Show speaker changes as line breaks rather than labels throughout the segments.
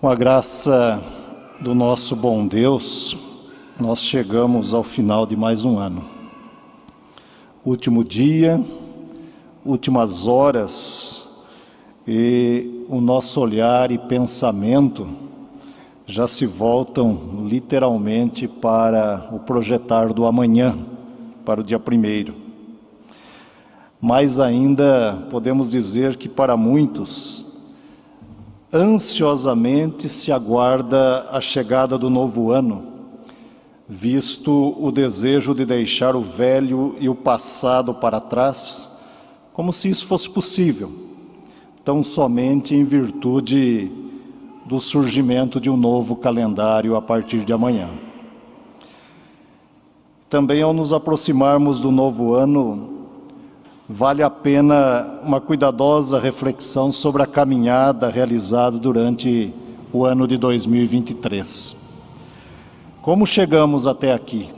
Com a graça do nosso bom Deus, nós chegamos ao final de mais um ano. Último dia, últimas horas, e o nosso olhar e pensamento já se voltam literalmente para o projetar do amanhã, para o dia primeiro. Mais ainda, podemos dizer que para muitos, ansiosamente se aguarda a chegada do novo ano, visto o desejo de deixar o velho e o passado para trás, como se isso fosse possível, tão somente em virtude do surgimento de um novo calendário a partir de amanhã. Também, ao nos aproximarmos do novo ano, vale a pena uma cuidadosa reflexão sobre a caminhada realizada durante o ano de 2023. Como chegamos até aqui?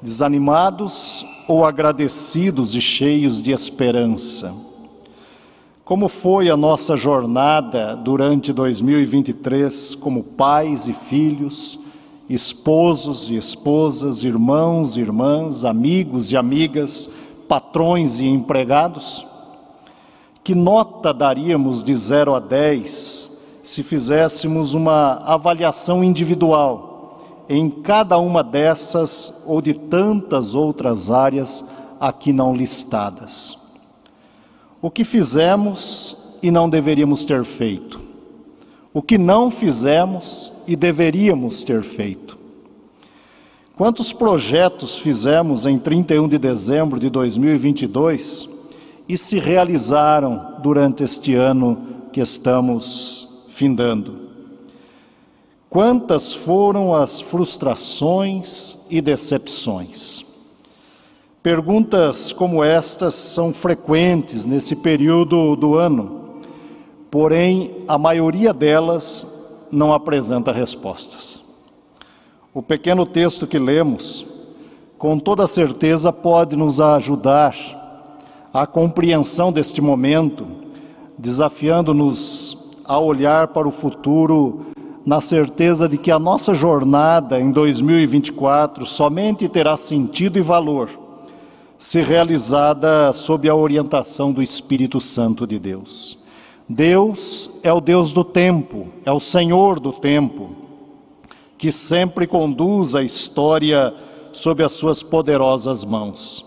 Desanimados ou agradecidos e cheios de esperança? Como foi a nossa jornada durante 2023 como pais e filhos, esposos e esposas, irmãos e irmãs, amigos e amigas, patrões e empregados? Que nota daríamos de 0 a 10 se fizéssemos uma avaliação individual em cada uma dessas ou de tantas outras áreas aqui não listadas? O que fizemos e não deveríamos ter feito? O que não fizemos e deveríamos ter feito? Quantos projetos fizemos em 31 de dezembro de 2022 e se realizaram durante este ano que estamos findando? Quantas foram as frustrações e decepções? Perguntas como estas são frequentes nesse período do ano, porém a maioria delas não apresenta respostas. O pequeno texto que lemos, com toda certeza, pode nos ajudar à compreensão deste momento, desafiando-nos a olhar para o futuro na certeza de que a nossa jornada em 2024 somente terá sentido e valor se realizada sob a orientação do Espírito Santo de Deus. Deus é o Deus do tempo, é o Senhor do tempo que sempre conduz a história sob as suas poderosas mãos.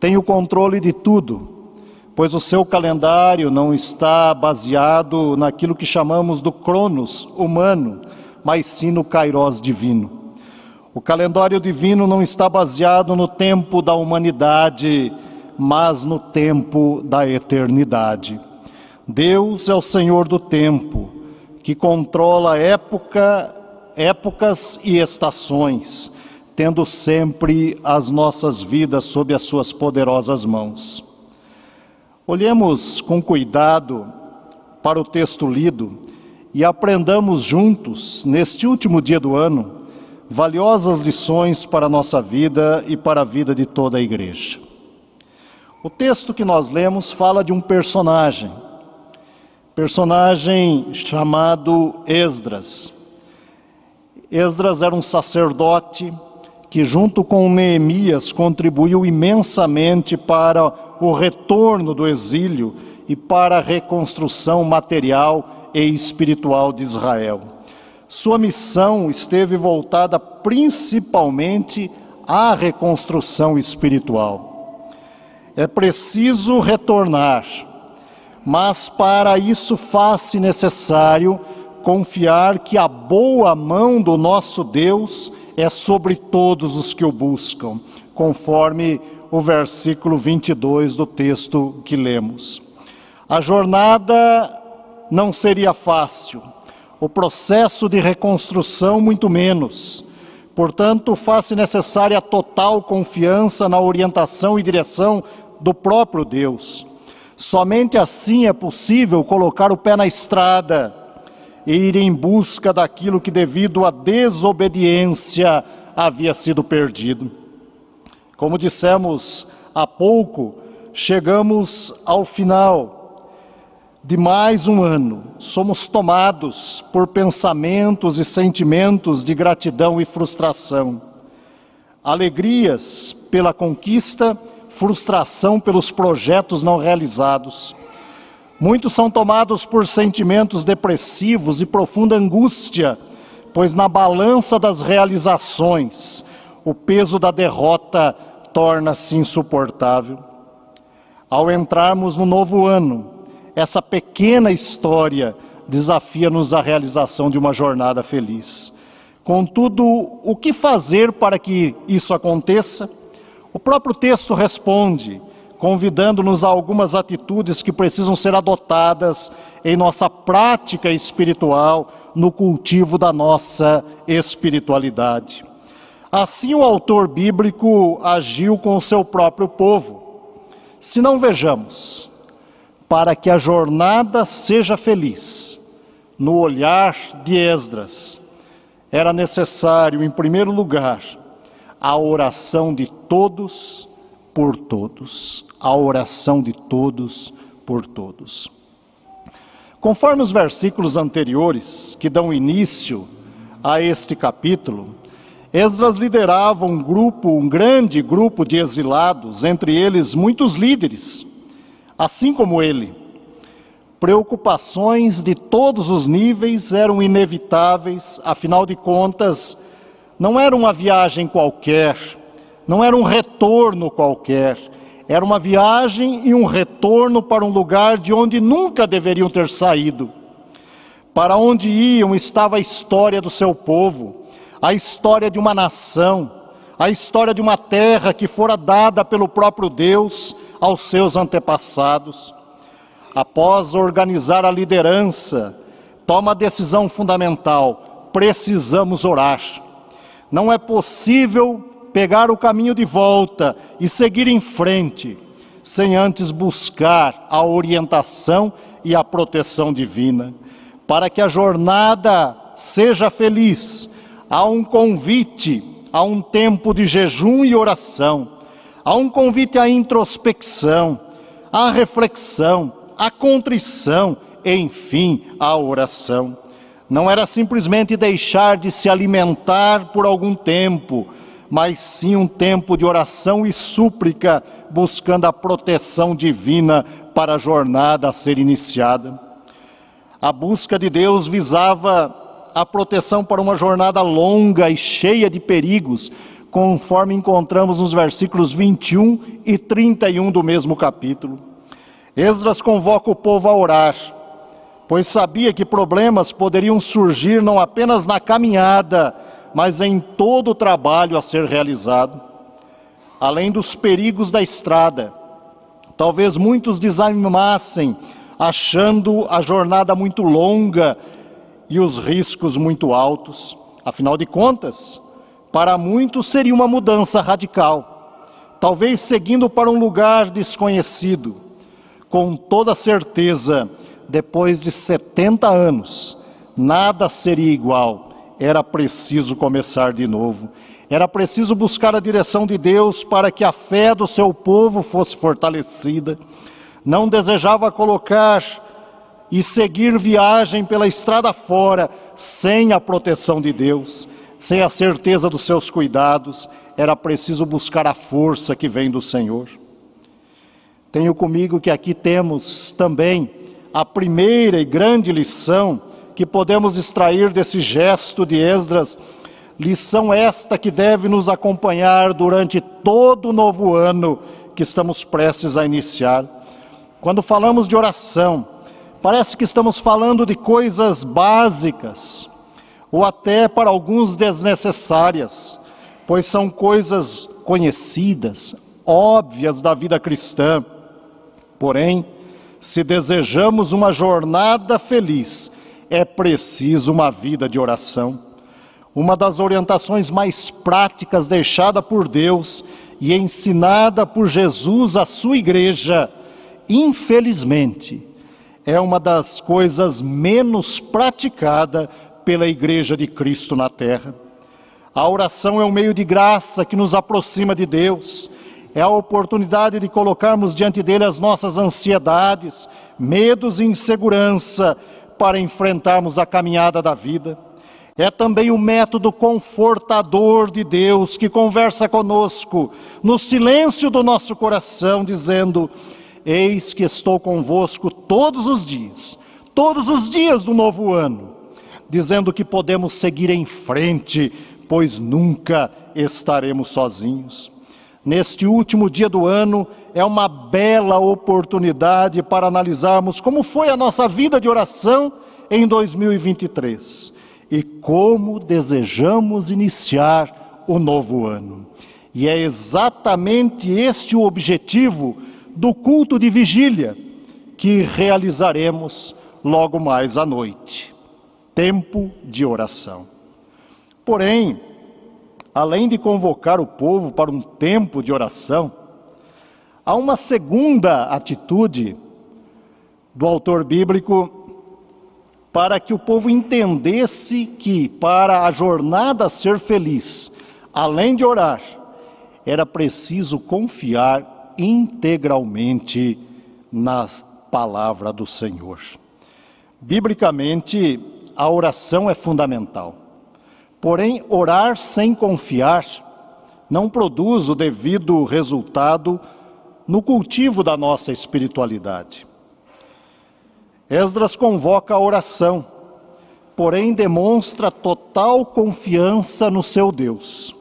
Tem o controle de tudo, pois o seu calendário não está baseado naquilo que chamamos do cronos humano, mas sim no kairos divino. O calendário divino não está baseado no tempo da humanidade, mas no tempo da eternidade. Deus é o Senhor do tempo, que controla época épocas e estações, tendo sempre as nossas vidas sob as suas poderosas mãos. Olhemos com cuidado para o texto lido e aprendamos juntos, neste último dia do ano, valiosas lições para a nossa vida e para a vida de toda a igreja. O texto que nós lemos fala de um personagem, personagem chamado Esdras. Esdras era um sacerdote que, junto com Neemias, contribuiu imensamente para o retorno do exílio e para a reconstrução material e espiritual de Israel. Sua missão esteve voltada principalmente à reconstrução espiritual. É preciso retornar, mas para isso faz-se necessário confiar que a boa mão do nosso Deus é sobre todos os que o buscam, conforme o versículo 22 do texto que lemos. A jornada não seria fácil, o processo de reconstrução, muito menos. Portanto, faz-se necessária a total confiança na orientação e direção do próprio Deus. Somente assim é possível colocar o pé na estrada e ir em busca daquilo que, devido à desobediência, havia sido perdido. Como dissemos há pouco, chegamos ao final de mais um ano. Somos tomados por pensamentos e sentimentos de gratidão e frustração. Alegrias pela conquista, frustração pelos projetos não realizados. Muitos são tomados por sentimentos depressivos e profunda angústia, pois na balança das realizações, o peso da derrota torna-se insuportável. Ao entrarmos no novo ano, essa pequena história desafia-nos a realização de uma jornada feliz. Contudo, o que fazer para que isso aconteça? O próprio texto responde: convidando-nos a algumas atitudes que precisam ser adotadas em nossa prática espiritual, no cultivo da nossa espiritualidade. Assim, o autor bíblico agiu com o seu próprio povo. Se não vejamos, para que a jornada seja feliz, no olhar de Esdras, era necessário, em primeiro lugar, a oração de todos por todos a oração de todos por todos. Conforme os versículos anteriores que dão início a este capítulo, Esdras liderava um grupo, um grande grupo de exilados, entre eles muitos líderes, assim como ele. Preocupações de todos os níveis eram inevitáveis, afinal de contas, não era uma viagem qualquer, não era um retorno qualquer, era uma viagem e um retorno para um lugar de onde nunca deveriam ter saído. Para onde iam estava a história do seu povo, a história de uma nação, a história de uma terra que fora dada pelo próprio Deus aos seus antepassados. Após organizar a liderança, toma a decisão fundamental: precisamos orar. Não é possível pegar o caminho de volta e seguir em frente, sem antes buscar a orientação e a proteção divina. Para que a jornada seja feliz, há um convite a um tempo de jejum e oração, há um convite à introspecção, à reflexão, à contrição, enfim, à oração. Não era simplesmente deixar de se alimentar por algum tempo, mas sim um tempo de oração e súplica, buscando a proteção divina para a jornada a ser iniciada. A busca de Deus visava a proteção para uma jornada longa e cheia de perigos, conforme encontramos nos versículos 21 e 31 do mesmo capítulo. Esdras convoca o povo a orar, pois sabia que problemas poderiam surgir não apenas na caminhada, mas em todo o trabalho a ser realizado. Além dos perigos da estrada, talvez muitos desanimassem, achando a jornada muito longa e os riscos muito altos. Afinal de contas, para muitos seria uma mudança radical, talvez seguindo para um lugar desconhecido. Com toda certeza, depois de 70 anos, nada seria igual era preciso começar de novo. Era preciso buscar a direção de Deus para que a fé do seu povo fosse fortalecida. Não desejava colocar e seguir viagem pela estrada fora sem a proteção de Deus, sem a certeza dos seus cuidados. Era preciso buscar a força que vem do Senhor. Tenho comigo que aqui temos também a primeira e grande lição que podemos extrair desse gesto de Esdras, lição esta que deve nos acompanhar durante todo o novo ano que estamos prestes a iniciar. Quando falamos de oração, parece que estamos falando de coisas básicas, ou até para alguns desnecessárias, pois são coisas conhecidas, óbvias da vida cristã. Porém, se desejamos uma jornada feliz, é preciso uma vida de oração. Uma das orientações mais práticas deixada por Deus e ensinada por Jesus à sua igreja, infelizmente, é uma das coisas menos praticada pela Igreja de Cristo na Terra. A oração é um meio de graça que nos aproxima de Deus, é a oportunidade de colocarmos diante dele as nossas ansiedades, medos e insegurança para enfrentarmos a caminhada da vida. É também o método confortador de Deus que conversa conosco no silêncio do nosso coração, dizendo: Eis que estou convosco todos os dias, todos os dias do novo ano, dizendo que podemos seguir em frente, pois nunca estaremos sozinhos. Neste último dia do ano, é uma bela oportunidade para analisarmos como foi a nossa vida de oração em 2023 e como desejamos iniciar o novo ano. E é exatamente este o objetivo do culto de vigília que realizaremos logo mais à noite. Tempo de oração. Porém, além de convocar o povo para um tempo de oração, há uma segunda atitude do autor bíblico para que o povo entendesse que para a jornada ser feliz, além de orar, era preciso confiar integralmente na palavra do Senhor. Biblicamente, a oração é fundamental. Porém, orar sem confiar não produz o devido resultado no cultivo da nossa espiritualidade. Esdras convoca a oração, porém demonstra total confiança no seu Deus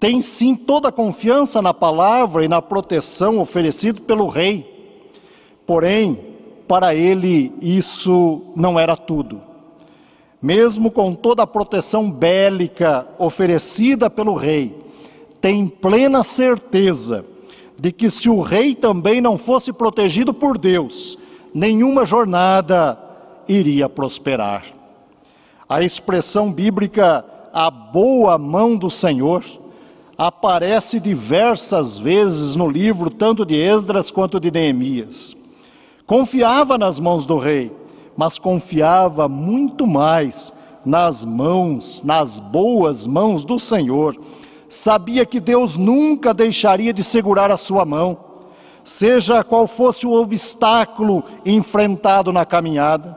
tem sim toda a confiança na palavra e na proteção oferecida pelo rei. Porém, para ele isso não era tudo. Mesmo com toda a proteção bélica oferecida pelo rei, tem plena certeza de que se o rei também não fosse protegido por Deus, nenhuma jornada iria prosperar. A expressão bíblica, a boa mão do Senhor, aparece diversas vezes no livro, tanto de Esdras quanto de Neemias. Confiava nas mãos do rei, mas confiava muito mais nas mãos, nas boas mãos do Senhor. Sabia que Deus nunca deixaria de segurar a sua mão, seja qual fosse o obstáculo enfrentado na caminhada.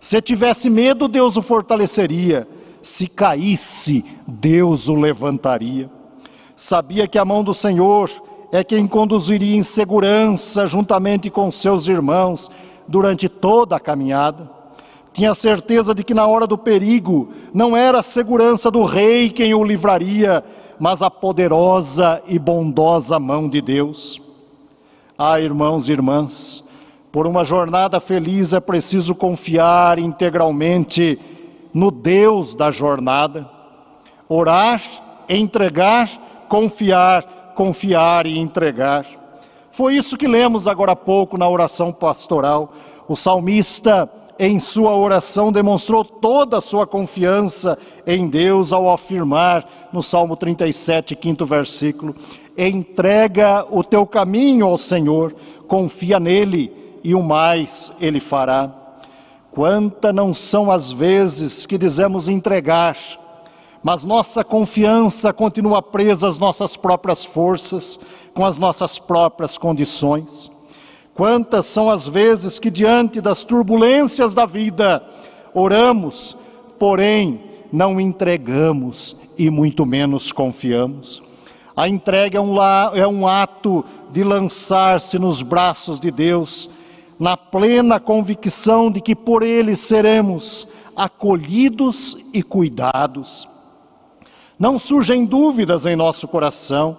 Se tivesse medo, Deus o fortaleceria. Se caísse, Deus o levantaria. Sabia que a mão do Senhor é quem conduziria em segurança juntamente com seus irmãos durante toda a caminhada. Tinha certeza de que na hora do perigo não era a segurança do rei quem o livraria, mas a poderosa e bondosa mão de Deus. Ah, irmãos e irmãs, por uma jornada feliz é preciso confiar integralmente no Deus da jornada, orar, entregar confiar, confiar e entregar. Foi isso que lemos agora há pouco na oração pastoral. O salmista, em sua oração, demonstrou toda a sua confiança em Deus ao afirmar no Salmo 37, quinto versículo: Entrega o teu caminho ao Senhor, confia nele e o mais ele fará. Quanta não são as vezes que dizemos entregar, mas nossa confiança continua presa às nossas próprias forças, com as nossas próprias condições. Quantas são as vezes que, diante das turbulências da vida, oramos, porém não entregamos e muito menos confiamos. A entrega é um, é um ato de lançar-se nos braços de Deus, na plena convicção de que por Ele seremos acolhidos e cuidados. Não surgem dúvidas em nosso coração,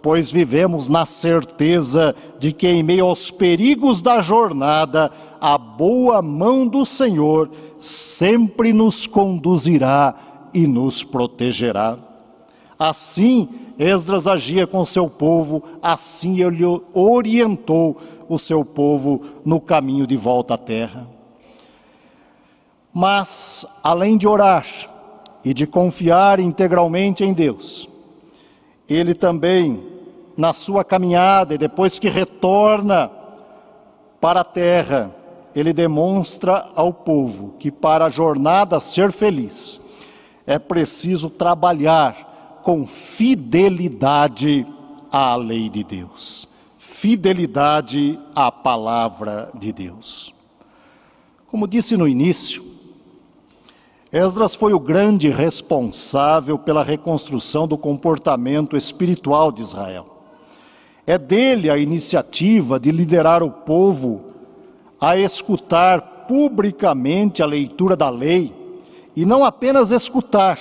pois vivemos na certeza de que, em meio aos perigos da jornada, a boa mão do Senhor sempre nos conduzirá e nos protegerá. Assim, Esdras agia com seu povo, assim ele orientou o seu povo no caminho de volta à terra. Mas, além de orar, e de confiar integralmente em Deus. Ele também, na sua caminhada e depois que retorna para a terra, ele demonstra ao povo que para a jornada ser feliz é preciso trabalhar com fidelidade à lei de Deus, fidelidade à palavra de Deus. Como disse no início, Esdras foi o grande responsável pela reconstrução do comportamento espiritual de Israel. É dele a iniciativa de liderar o povo a escutar publicamente a leitura da lei, e não apenas escutar,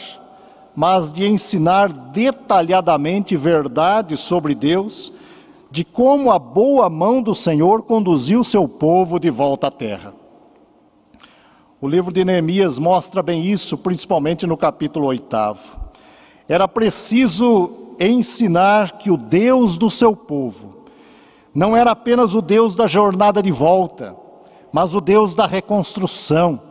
mas de ensinar detalhadamente verdades sobre Deus, de como a boa mão do Senhor conduziu seu povo de volta à terra. O livro de Neemias mostra bem isso, principalmente no capítulo 8. Era preciso ensinar que o Deus do seu povo não era apenas o Deus da jornada de volta, mas o Deus da reconstrução,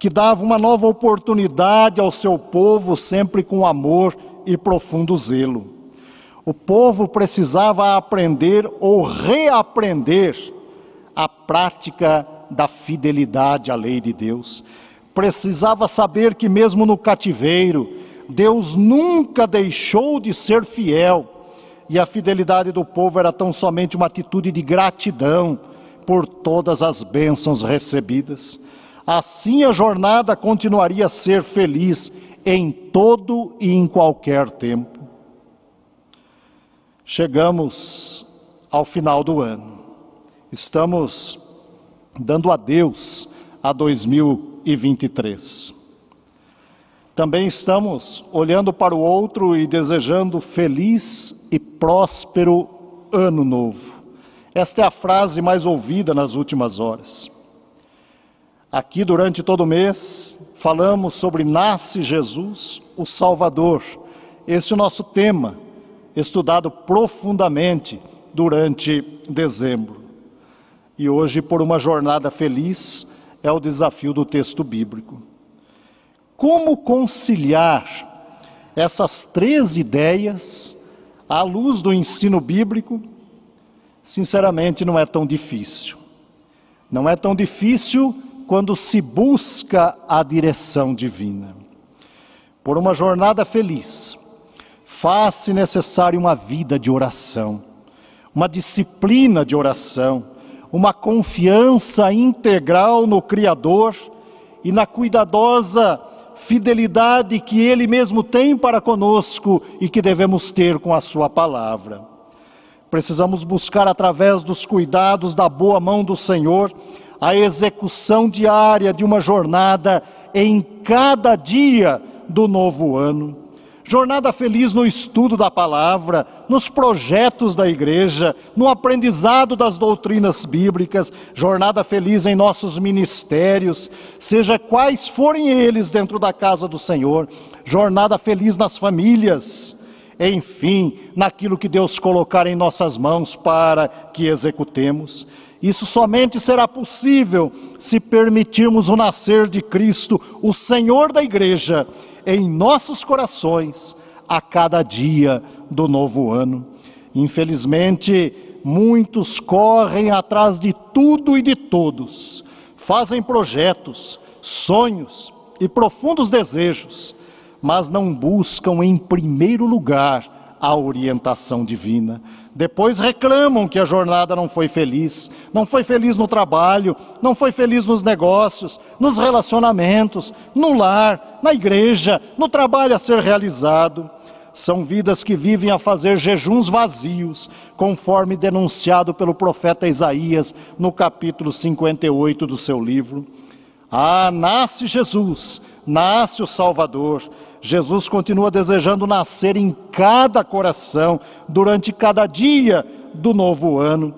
que dava uma nova oportunidade ao seu povo, sempre com amor e profundo zelo. O povo precisava aprender ou reaprender a prática da fidelidade à lei de Deus. Precisava saber que, mesmo no cativeiro, Deus nunca deixou de ser fiel e a fidelidade do povo era tão somente uma atitude de gratidão por todas as bênçãos recebidas. Assim a jornada continuaria a ser feliz em todo e em qualquer tempo. Chegamos ao final do ano. Estamos dando adeus a 2023. Também estamos olhando para o outro e desejando feliz e próspero ano novo. Esta é a frase mais ouvida nas últimas horas. Aqui, durante todo o mês, falamos sobre Nasce Jesus, o Salvador. Esse é o nosso tema, estudado profundamente durante dezembro. E hoje, por uma jornada feliz, é o desafio do texto bíblico. Como conciliar essas três ideias à luz do ensino bíblico sinceramente, não é tão difícil. Não é tão difícil quando se busca a direção divina. Por uma jornada feliz, faz-se necessário uma vida de oração, uma disciplina de oração, uma confiança integral no Criador e na cuidadosa fidelidade que Ele mesmo tem para conosco e que devemos ter com a Sua palavra. Precisamos buscar, através dos cuidados da boa mão do Senhor, a execução diária de uma jornada em cada dia do novo ano. Jornada feliz no estudo da palavra, nos projetos da igreja, no aprendizado das doutrinas bíblicas, jornada feliz em nossos ministérios, seja quais forem eles dentro da casa do Senhor, jornada feliz nas famílias, enfim, naquilo que Deus colocar em nossas mãos para que executemos. Isso somente será possível se permitirmos o nascer de Cristo, o Senhor da igreja, em nossos corações a cada dia do novo ano. Infelizmente, muitos correm atrás de tudo e de todos, fazem projetos, sonhos e profundos desejos mas não buscam em primeiro lugar a orientação divina. Depois reclamam que a jornada não foi feliz, não foi feliz no trabalho, não foi feliz nos negócios, nos relacionamentos, no lar, na igreja, no trabalho a ser realizado. São vidas que vivem a fazer jejuns vazios, conforme denunciado pelo profeta Isaías no capítulo 58 do seu livro. Ah, nasce Jesus, nasce o Salvador. Jesus continua desejando nascer em cada coração, durante cada dia do novo ano.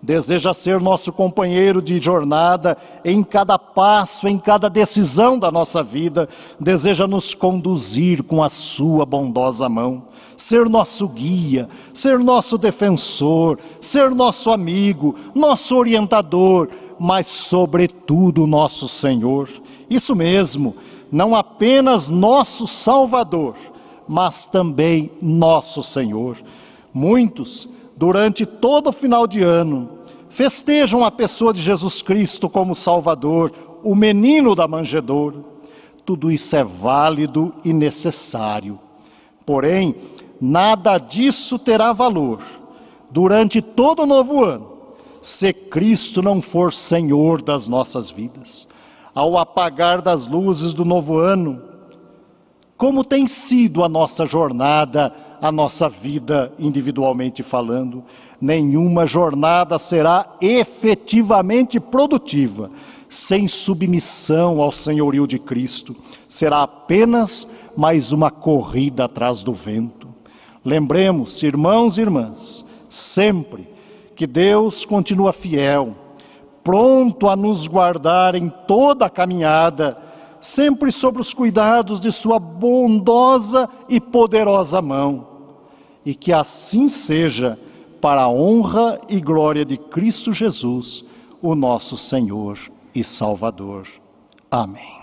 Deseja ser nosso companheiro de jornada em cada passo, em cada decisão da nossa vida. Deseja nos conduzir com a Sua bondosa mão, ser nosso guia, ser nosso defensor, ser nosso amigo, nosso orientador mas sobretudo nosso Senhor. Isso mesmo, não apenas nosso Salvador, mas também nosso Senhor. Muitos, durante todo o final de ano, festejam a pessoa de Jesus Cristo como Salvador, o menino da manjedoura. Tudo isso é válido e necessário. Porém, nada disso terá valor durante todo o novo ano se Cristo não for Senhor das nossas vidas. Ao apagar das luzes do novo ano, como tem sido a nossa jornada, a nossa vida individualmente falando? Nenhuma jornada será efetivamente produtiva sem submissão ao senhorio de Cristo. Será apenas mais uma corrida atrás do vento. Lembremos, irmãos e irmãs, sempre que Deus continua fiel, pronto a nos guardar em toda a caminhada, sempre sob os cuidados de Sua bondosa e poderosa mão. E que assim seja, para a honra e glória de Cristo Jesus, o nosso Senhor e Salvador. Amém.